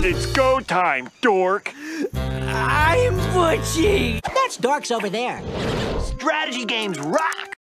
It's go time, dork. I'm Butchie. That's Dorks over there. Strategy games rock!